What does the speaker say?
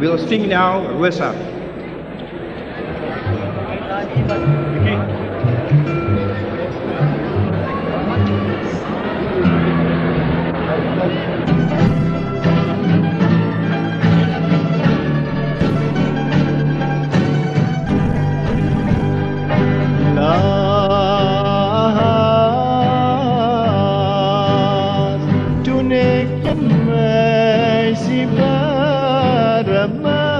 will sing now Rasa. Lahas tunek mai si barama